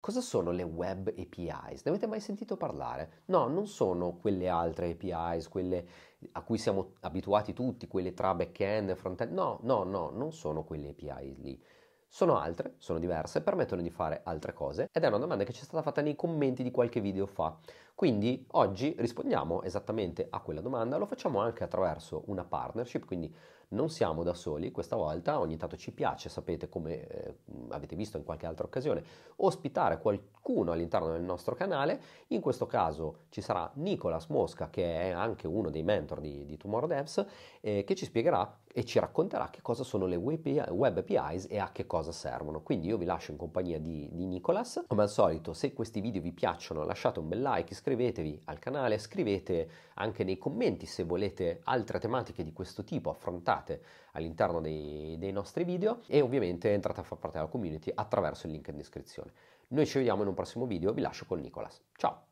Cosa sono le web APIs? Ne avete mai sentito parlare? No, non sono quelle altre APIs, quelle a cui siamo abituati tutti, quelle tra back-end e front-end. No, no, no, non sono quelle API lì. Sono altre, sono diverse, permettono di fare altre cose ed è una domanda che ci è stata fatta nei commenti di qualche video fa. Quindi oggi rispondiamo esattamente a quella domanda, lo facciamo anche attraverso una partnership, quindi non siamo da soli questa volta, ogni tanto ci piace, sapete come eh, avete visto in qualche altra occasione, ospitare qualcuno all'interno del nostro canale, in questo caso ci sarà Nicolas Mosca che è anche uno dei mentor di, di Tomorrow Devs eh, che ci spiegherà e ci racconterà che cosa sono le web APIs e a che cosa servono. Quindi io vi lascio in compagnia di, di Nicolas. Come al solito, se questi video vi piacciono lasciate un bel like, iscrivetevi al canale, scrivete anche nei commenti se volete altre tematiche di questo tipo affrontate all'interno dei, dei nostri video e ovviamente entrate a far parte della community attraverso il link in descrizione. Noi ci vediamo in un prossimo video, vi lascio con Nicolas. Ciao!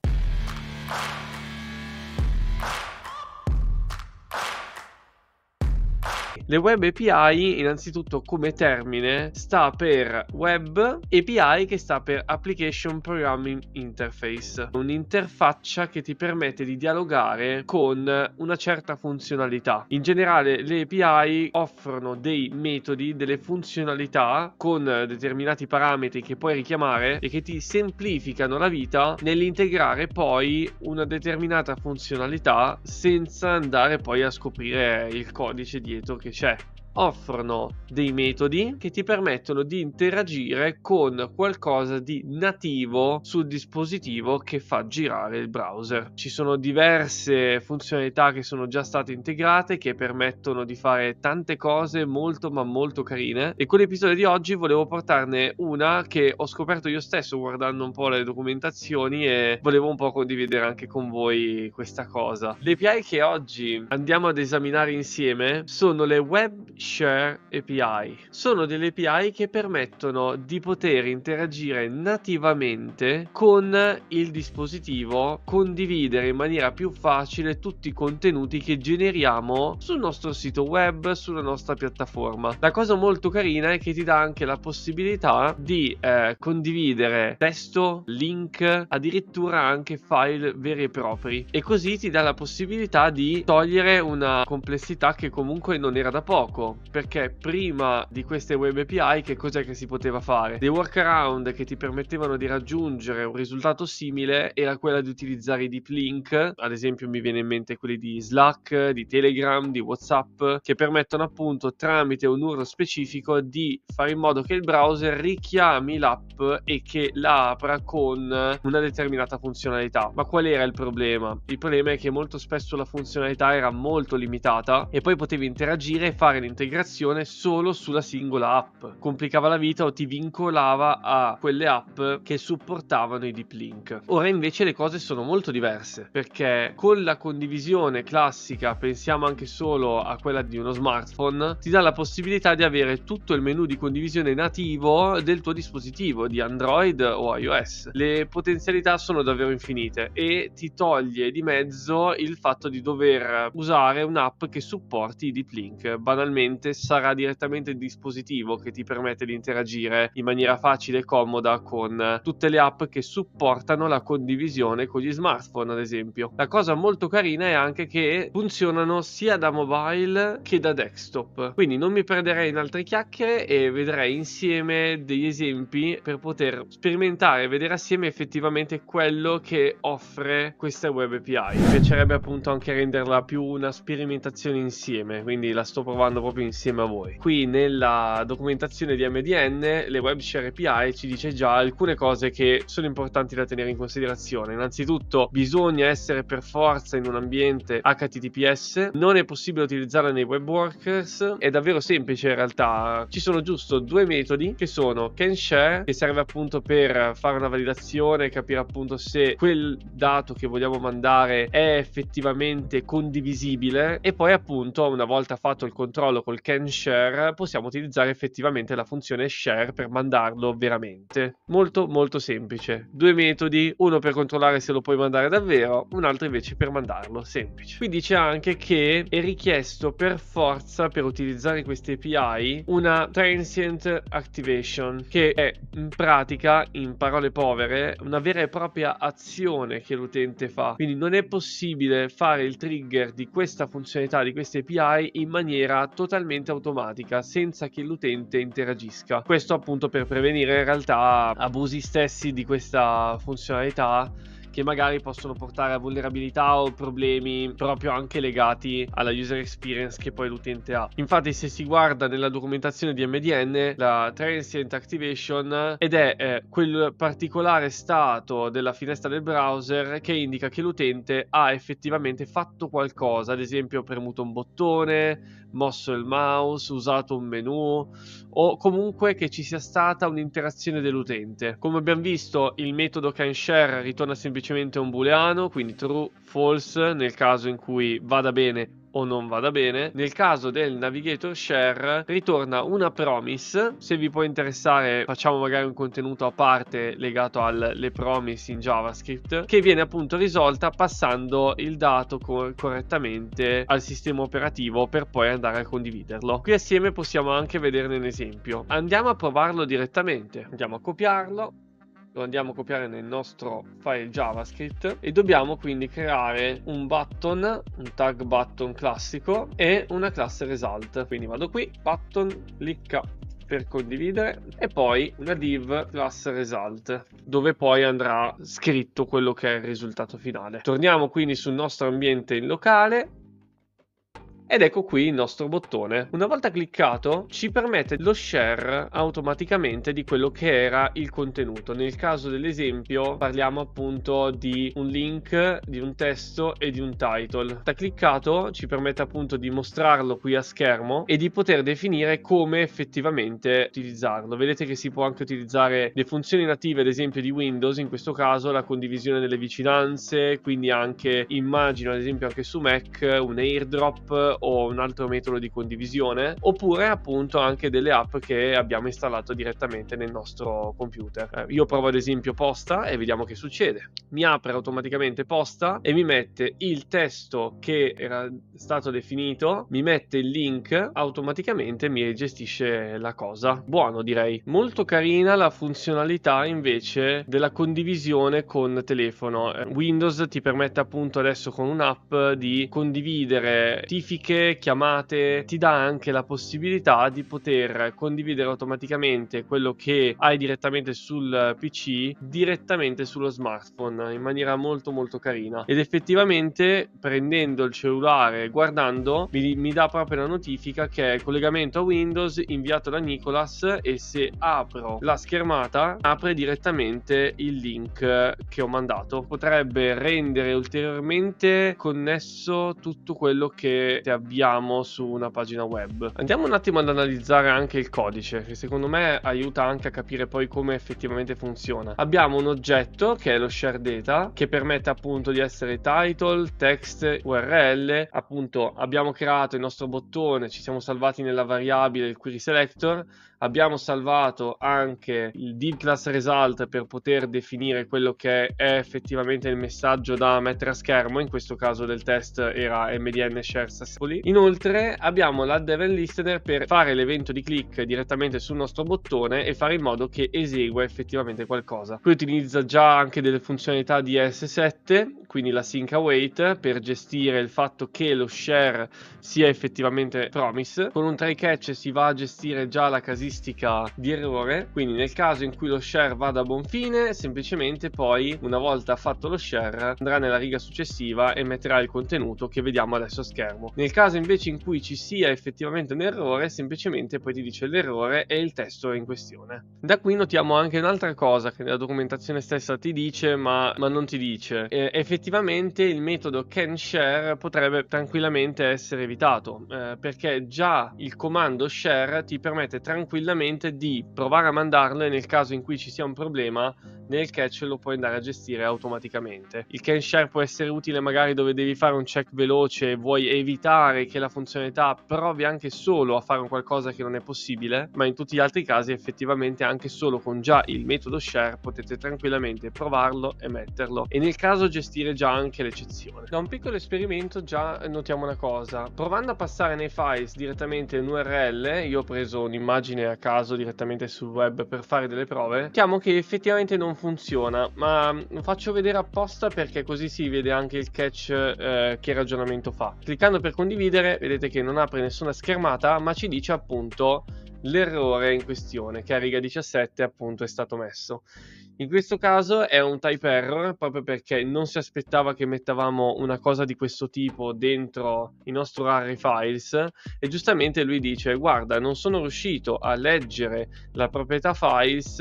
Le web API, innanzitutto come termine, sta per web API che sta per Application Programming Interface, un'interfaccia che ti permette di dialogare con una certa funzionalità. In generale le API offrono dei metodi, delle funzionalità con determinati parametri che puoi richiamare e che ti semplificano la vita nell'integrare poi una determinata funzionalità senza andare poi a scoprire il codice dietro che show. Offrono dei metodi che ti permettono di interagire con qualcosa di nativo sul dispositivo che fa girare il browser. Ci sono diverse funzionalità che sono già state integrate che permettono di fare tante cose molto ma molto carine e con l'episodio di oggi volevo portarne una che ho scoperto io stesso guardando un po' le documentazioni e volevo un po' condividere anche con voi questa cosa. Le API che oggi andiamo ad esaminare insieme sono le web Share API. Sono delle API che permettono di poter interagire nativamente con il dispositivo, condividere in maniera più facile tutti i contenuti che generiamo sul nostro sito web, sulla nostra piattaforma. La cosa molto carina è che ti dà anche la possibilità di eh, condividere testo, link, addirittura anche file veri e propri e così ti dà la possibilità di togliere una complessità che comunque non era da poco perché prima di queste web API che cos'è che si poteva fare? Dei workaround che ti permettevano di raggiungere un risultato simile era quella di utilizzare i deep link, ad esempio mi viene in mente quelli di Slack, di Telegram, di WhatsApp, che permettono appunto tramite un URL specifico di fare in modo che il browser richiami l'app e che la apra con una determinata funzionalità. Ma qual era il problema? Il problema è che molto spesso la funzionalità era molto limitata e poi potevi interagire e fare l'integrazione integrazione solo sulla singola app. Complicava la vita o ti vincolava a quelle app che supportavano i deep link. Ora invece le cose sono molto diverse perché con la condivisione classica, pensiamo anche solo a quella di uno smartphone, ti dà la possibilità di avere tutto il menu di condivisione nativo del tuo dispositivo di Android o iOS. Le potenzialità sono davvero infinite e ti toglie di mezzo il fatto di dover usare un'app che supporti i deep link. Banalmente utente sarà direttamente il dispositivo che ti permette di interagire in maniera facile e comoda con tutte le app che supportano la condivisione con gli smartphone, ad esempio. La cosa molto carina è anche che funzionano sia da mobile che da desktop. Quindi non mi perderei in altre chiacchiere e vedrei insieme degli esempi per poter sperimentare e vedere assieme effettivamente quello che offre questa web API. Mi piacerebbe appunto anche renderla più una sperimentazione insieme, quindi la sto provando proprio insieme a voi. Qui nella documentazione di MDN le web share API ci dice già alcune cose che sono importanti da tenere in considerazione. Innanzitutto bisogna essere per forza in un ambiente HTTPS, non è possibile utilizzarla nei web workers, è davvero semplice in realtà. Ci sono giusto due metodi che sono can share che serve appunto per fare una validazione, capire appunto se quel dato che vogliamo mandare è effettivamente condivisibile e poi appunto una volta fatto il controllo col can share possiamo utilizzare effettivamente la funzione share per mandarlo veramente. Molto molto semplice. Due metodi, uno per controllare se lo puoi mandare davvero, un altro invece per mandarlo, semplice. Qui dice anche che è richiesto per forza per utilizzare queste API una transient activation che è in pratica, in parole povere, una vera e propria azione che l'utente fa. Quindi non è possibile fare il trigger di questa funzionalità, di queste API in maniera totalmente automatica, senza che l'utente interagisca. Questo appunto per prevenire in realtà abusi stessi di questa funzionalità che magari possono portare a vulnerabilità o problemi proprio anche legati alla user experience che poi l'utente ha. Infatti se si guarda nella documentazione di MDN la transient activation ed è eh, quel particolare stato della finestra del browser che indica che l'utente ha effettivamente fatto qualcosa, ad esempio premuto un bottone, mosso il mouse, usato un menu o comunque che ci sia stata un'interazione dell'utente. Come abbiamo visto il metodo can share ritorna semplicemente un booleano, quindi true, false nel caso in cui vada bene o non vada bene. Nel caso del navigator share ritorna una promise. Se vi può interessare facciamo magari un contenuto a parte legato alle promise in JavaScript che viene appunto risolta passando il dato co- correttamente al sistema operativo per poi andare a condividerlo. Qui assieme possiamo anche vederne un esempio. Andiamo a provarlo direttamente. Andiamo a copiarlo lo andiamo a copiare nel nostro file JavaScript e dobbiamo quindi creare un button, un tag button classico e una classe result. Quindi vado qui, button, clicca per condividere e poi una div class result dove poi andrà scritto quello che è il risultato finale. Torniamo quindi sul nostro ambiente in locale ed ecco qui il nostro bottone. Una volta cliccato ci permette lo share automaticamente di quello che era il contenuto. Nel caso dell'esempio parliamo appunto di un link, di un testo e di un title. Da cliccato ci permette appunto di mostrarlo qui a schermo e di poter definire come effettivamente utilizzarlo. Vedete che si può anche utilizzare le funzioni native ad esempio di Windows, in questo caso la condivisione delle vicinanze, quindi anche immagino ad esempio anche su Mac un airdrop o un altro metodo di condivisione, oppure appunto anche delle app che abbiamo installato direttamente nel nostro computer. Eh, io provo ad esempio Posta e vediamo che succede. Mi apre automaticamente Posta e mi mette il testo che era stato definito, mi mette il link, automaticamente mi gestisce la cosa. Buono direi. Molto carina la funzionalità invece della condivisione con telefono. Eh, Windows ti permette appunto adesso con un'app di condividere notifiche notifiche, chiamate, ti dà anche la possibilità di poter condividere automaticamente quello che hai direttamente sul PC direttamente sullo smartphone in maniera molto molto carina. Ed effettivamente prendendo il cellulare guardando mi, mi dà proprio la notifica che è collegamento a Windows inviato da Nicolas e se apro la schermata apre direttamente il link che ho mandato. Potrebbe rendere ulteriormente connesso tutto quello che ti abbiamo su una pagina web. Andiamo un attimo ad analizzare anche il codice, che secondo me aiuta anche a capire poi come effettivamente funziona. Abbiamo un oggetto che è lo share data, che permette appunto di essere title, text, URL. Appunto abbiamo creato il nostro bottone, ci siamo salvati nella variabile il query selector abbiamo salvato anche il div class result per poter definire quello che è effettivamente il messaggio da mettere a schermo in questo caso del test era mdn share successfully inoltre abbiamo l'add event listener per fare l'evento di click direttamente sul nostro bottone e fare in modo che esegua effettivamente qualcosa. Qui utilizza già anche delle funzionalità di S7 quindi la sync await per gestire il fatto che lo share sia effettivamente promise. Con un try catch si va a gestire già la casistica di errore quindi nel caso in cui lo share vada a buon fine semplicemente poi una volta fatto lo share andrà nella riga successiva e metterà il contenuto che vediamo adesso a schermo. Nel caso invece in cui ci sia effettivamente un errore semplicemente poi ti dice l'errore e il testo è in questione da qui notiamo anche un'altra cosa che nella documentazione stessa ti dice ma, ma non ti dice eh, effettivamente il metodo can share potrebbe tranquillamente essere evitato eh, perché già il comando share ti permette tranquillamente tranquillamente di provare a mandarlo e nel caso in cui ci sia un problema nel catch lo puoi andare a gestire automaticamente. Il can share può essere utile magari dove devi fare un check veloce e vuoi evitare aspettare che la funzionalità provi anche solo a fare qualcosa che non è possibile, ma in tutti gli altri casi effettivamente anche solo con già il metodo share potete tranquillamente provarlo e metterlo e nel caso gestire già anche l'eccezione. Da un piccolo esperimento già notiamo una cosa, provando a passare nei files direttamente un URL, io ho preso un'immagine a caso direttamente sul web per fare delle prove, notiamo che effettivamente non funziona, ma lo faccio vedere apposta perché così si vede anche il catch eh, che ragionamento fa. Cliccando per condividere vedete che non apre nessuna schermata ma ci dice appunto l'errore in questione che a riga 17 appunto è stato messo. In questo caso è un type error proprio perché non si aspettava che mettavamo una cosa di questo tipo dentro i nostri array files e giustamente lui dice guarda non sono riuscito a leggere la proprietà files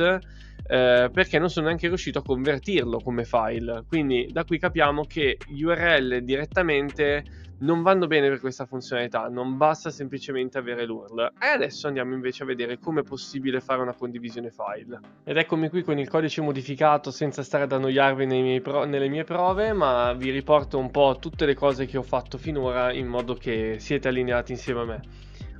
eh, perché non sono neanche riuscito a convertirlo come file quindi da qui capiamo che URL direttamente non vanno bene per questa funzionalità, non basta semplicemente avere l'URL. E adesso andiamo invece a vedere come è possibile fare una condivisione file. Ed eccomi qui con il codice modificato senza stare ad annoiarvi pro- nelle mie prove, ma vi riporto un po' tutte le cose che ho fatto finora in modo che siete allineati insieme a me.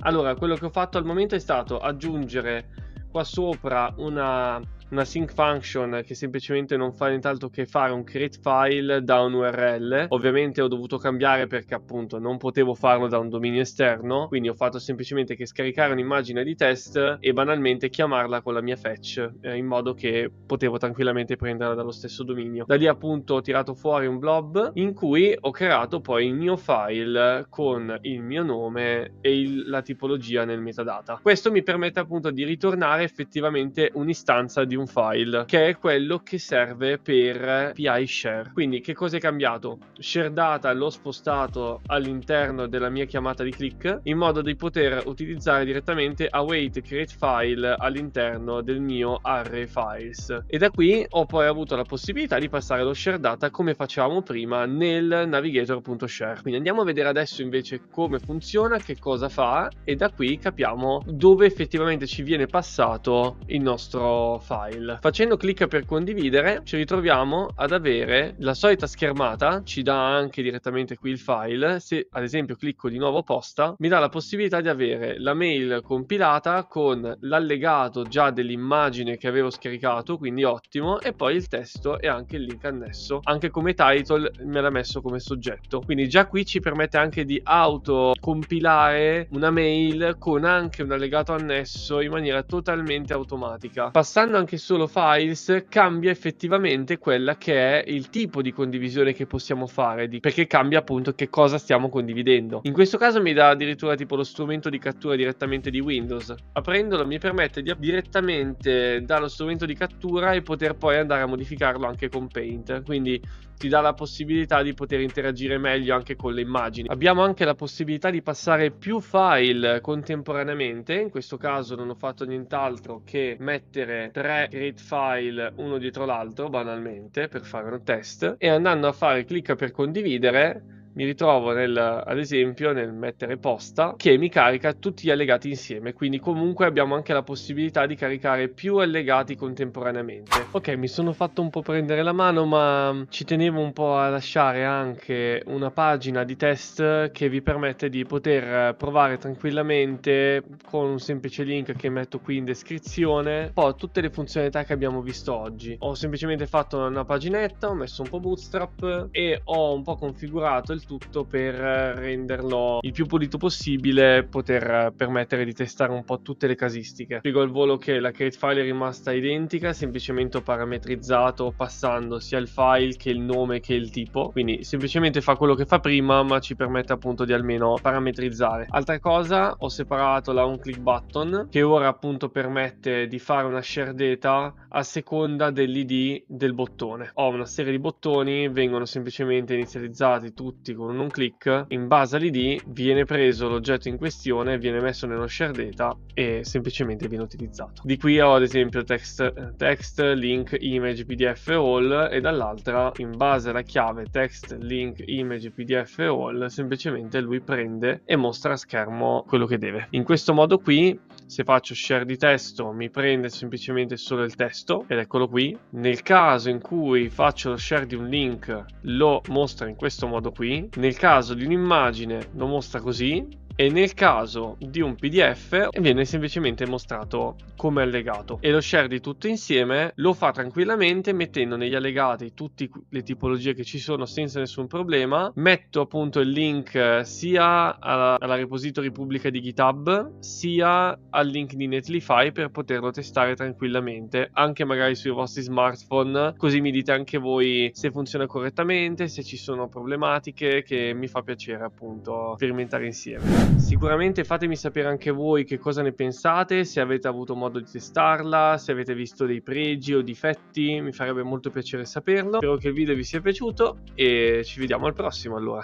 Allora, quello che ho fatto al momento è stato aggiungere qua sopra una una sync function che semplicemente non fa nient'altro che fare un create file da un URL. Ovviamente ho dovuto cambiare perché appunto non potevo farlo da un dominio esterno, quindi ho fatto semplicemente che scaricare un'immagine di test e banalmente chiamarla con la mia fetch eh, in modo che potevo tranquillamente prenderla dallo stesso dominio. Da lì appunto ho tirato fuori un blob in cui ho creato poi il mio file con il mio nome e il, la tipologia nel metadata. Questo mi permette appunto di ritornare effettivamente un'istanza di un file che è quello che serve per API share. Quindi che cosa è cambiato? Share data l'ho spostato all'interno della mia chiamata di click in modo di poter utilizzare direttamente await create file all'interno del mio array files. E da qui ho poi avuto la possibilità di passare lo share data come facevamo prima nel navigator.share. Quindi andiamo a vedere adesso invece come funziona, che cosa fa e da qui capiamo dove effettivamente ci viene passato il nostro file file. Facendo clic per condividere ci ritroviamo ad avere la solita schermata, ci dà anche direttamente qui il file, se ad esempio clicco di nuovo posta mi dà la possibilità di avere la mail compilata con l'allegato già dell'immagine che avevo scaricato, quindi ottimo, e poi il testo e anche il link annesso, anche come title me l'ha messo come soggetto, quindi già qui ci permette anche di auto compilare una mail con anche un allegato annesso in maniera totalmente automatica. Passando anche solo files cambia effettivamente quella che è il tipo di condivisione che possiamo fare di, perché cambia appunto che cosa stiamo condividendo. In questo caso mi dà addirittura tipo lo strumento di cattura direttamente di Windows. Aprendolo mi permette di direttamente dallo strumento di cattura e poter poi andare a modificarlo anche con Paint. Quindi ti dà la possibilità di poter interagire meglio anche con le immagini. Abbiamo anche la possibilità di passare più file contemporaneamente, in questo caso non ho fatto nient'altro che mettere tre create file uno dietro l'altro banalmente per fare un test e andando a fare clic per condividere mi ritrovo nel, ad esempio nel mettere posta che mi carica tutti gli allegati insieme quindi comunque abbiamo anche la possibilità di caricare più allegati contemporaneamente. Ok mi sono fatto un po' prendere la mano ma ci tenevo un po' a lasciare anche una pagina di test che vi permette di poter provare tranquillamente con un semplice link che metto qui in descrizione poi tutte le funzionalità che abbiamo visto oggi. Ho semplicemente fatto una paginetta ho messo un po' bootstrap e ho un po' configurato il tutto per renderlo il più pulito possibile, poter permettere di testare un po' tutte le casistiche. Spiego al volo che la create file è rimasta identica, semplicemente ho parametrizzato passando sia il file che il nome che il tipo, quindi semplicemente fa quello che fa prima, ma ci permette appunto di almeno parametrizzare. Altra cosa, ho separato la on click button che ora appunto permette di fare una share data a seconda dell'id del bottone. Ho una serie di bottoni, vengono semplicemente inizializzati tutti con un clic, in base all'id viene preso l'oggetto in questione, viene messo nello share data e semplicemente viene utilizzato. Di qui ho ad esempio text, text link, image, pdf all e dall'altra in base alla chiave text, link, image, pdf all semplicemente lui prende e mostra a schermo quello che deve. In questo modo qui se faccio share di testo mi prende semplicemente solo il testo ed eccolo qui. Nel caso in cui faccio lo share di un link lo mostra in questo modo qui nel caso di un'immagine lo mostra così e nel caso di un PDF viene semplicemente mostrato come allegato. E lo share di tutto insieme lo fa tranquillamente mettendo negli allegati tutte le tipologie che ci sono senza nessun problema. Metto appunto il link eh, sia alla, alla repository pubblica di GitHub sia al link di Netlify per poterlo testare tranquillamente anche magari sui vostri smartphone. Così mi dite anche voi se funziona correttamente se ci sono problematiche che mi fa piacere appunto sperimentare insieme Sicuramente fatemi sapere anche voi che cosa ne pensate, se avete avuto modo di testarla, se avete visto dei pregi o difetti, mi farebbe molto piacere saperlo. Spero che il video vi sia piaciuto e ci vediamo al prossimo allora.